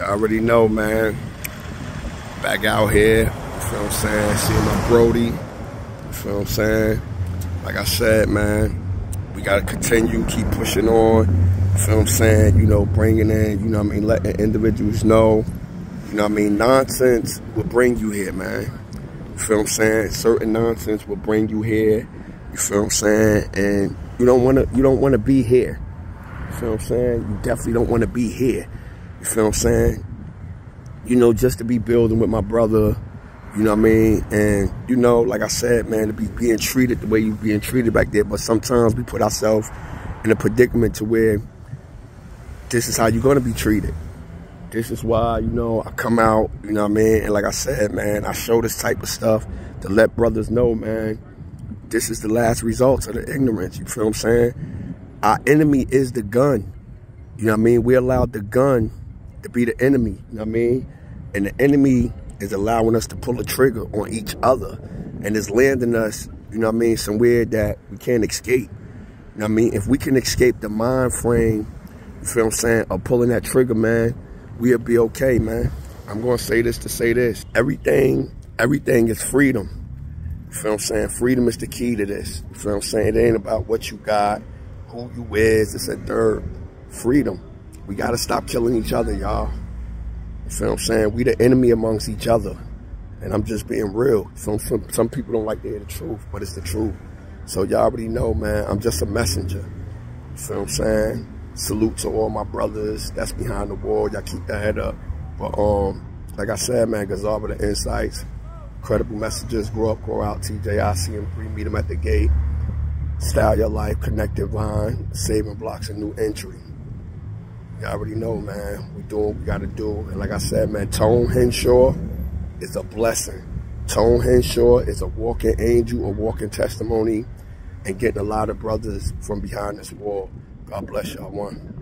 I already know, man. Back out here, you feel what I'm saying? Seeing my Brody, you feel what I'm saying? Like I said, man, we gotta continue, keep pushing on, you feel what I'm saying? You know, bringing in, you know what I mean, letting individuals know, you know what I mean? Nonsense will bring you here, man. You feel what I'm saying? Certain nonsense will bring you here, you feel what I'm saying? And you don't wanna, you don't wanna be here. You feel what I'm saying? You definitely don't wanna be here. You feel what I'm saying? You know, just to be building with my brother, you know what I mean? And, you know, like I said, man, to be being treated the way you being treated back there. But sometimes we put ourselves in a predicament to where this is how you're going to be treated. This is why, you know, I come out, you know what I mean? And like I said, man, I show this type of stuff to let brothers know, man, this is the last results of the ignorance. You feel what I'm saying? Our enemy is the gun. You know what I mean? We allowed the gun to be the enemy, you know what I mean? And the enemy is allowing us to pull a trigger on each other and is landing us, you know what I mean, somewhere that we can't escape. You know what I mean? If we can escape the mind frame, you feel what I'm saying, of pulling that trigger, man, we'll be okay, man. I'm gonna say this to say this. Everything, everything is freedom. You feel what I'm saying? Freedom is the key to this. You feel what I'm saying? It ain't about what you got, who you is, it's a third. Freedom. We got to stop killing each other, y'all. You feel what I'm saying? We the enemy amongst each other. And I'm just being real. Some, some, some people don't like to hear the truth, but it's the truth. So y'all already know, man, I'm just a messenger. You feel what I'm saying? Salute to all my brothers that's behind the wall. Y'all keep that head up. But um, like I said, man, with the insights. Credible messages, grow up, grow out, TJIC and 3 meet them at the gate. Style your life, connected line, saving blocks, and new entry. You already know, man. We do what we gotta do. And like I said, man, Tone Henshaw is a blessing. Tone Henshaw is a walking angel, a walking testimony, and getting a lot of brothers from behind this wall. God bless y'all. One.